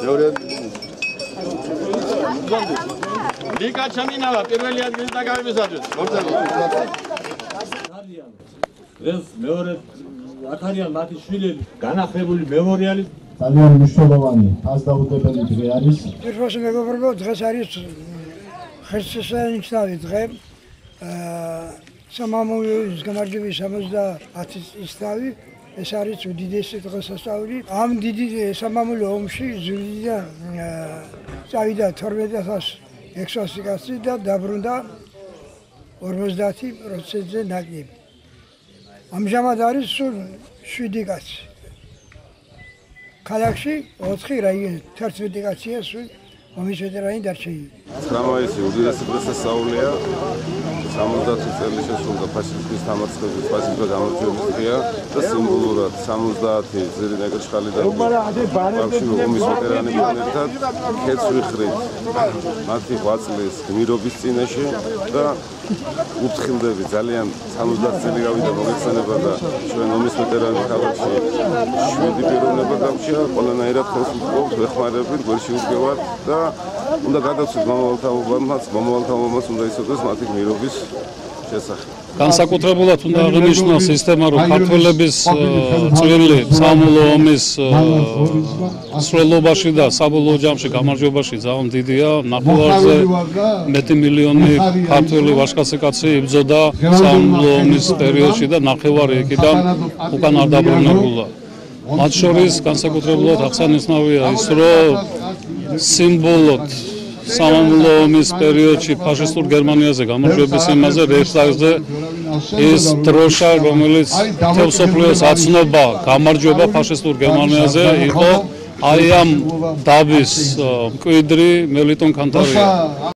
მეორე ლიკა ჩამინავა პირველი ადგილის დაკავებისათვის მორწელი დღეს მეორე ათარიან მათი შვილები განახლებული მემორიალი ძალიან მნიშვნელოვანი ფასდაუდებელი დღე არის. პირველში მეგობრებო, დღეს არის ხელშესანიშნავი დღე. აა სამამულოს გამარჯვების 70 წლისთავი ეს არის უდიდესი დღესასწაული. ამ დიდი სამამულო ომში ზვიდა წავიდა 12600 კაცი და დაბრუნდა 50%-ზე ნაკლები. ამჟამად არის სულ 7 კაცი. ქალაქში 4 რაიონი 11 კაცია სულ ომის ვეტერანი დარჩენილი. 9 მაისი უდიდესი დღესასწაულია 70 წელი შესრულდა ფაშიზმის დამარცხების ფაშიზმის გამარჯვების დღეა და სიმბოლურად 70 ძირი ნეკრჩხალი და ბავშვი ომის ვეტერანებთან ერთად ქეთს ვიხრით მათი ღვაწლის გმირობის წინაშე და უფრთხილდები ძალიან 70 წელი გავიდა მოგეხსენება და ჩვენ ომის ვეტერანი ქალაქში შვიდი პიროვნება გამჩია ყველანაირად ხელს უწყობთ ვეხმარებით გვერდში უდგევარ და უნდა გადავცეთ მომავალთა უბანმაც მომავალთა უბანმაც უნდა იცოდეს მათი გმირობის შესახებ. განსაკუთრებულად უნდა აღნიშნოს სისტემა რომ ქართველების წვლილი სამულო ომის სრულობაში და საბოლოო ჯამში გამარჯვებაში ძალიან დიდია. ნახევარზე მეტი მილიონი ქართველი ვაჟკაცი იბრძოდა სამულო ომის პერიოდში და ნახევარი იქიდან უკან არ დაბრუნებულა. მათ შორის განსაკუთრებულად აღსანიშნავია ის რომ სიმბოლოდ სამამულო ომის პერიოდში ფაშისტურ გერმანიაზე გამარჯვების იმაზე რეიხსტაგზე ის დროშა რომელიც თელსოფლიოს აცნობა გამარჯვება ფაშისტურ გერმანიაზე იყო აი ამ დაბის მკვიდრი მელიტონ კანტარია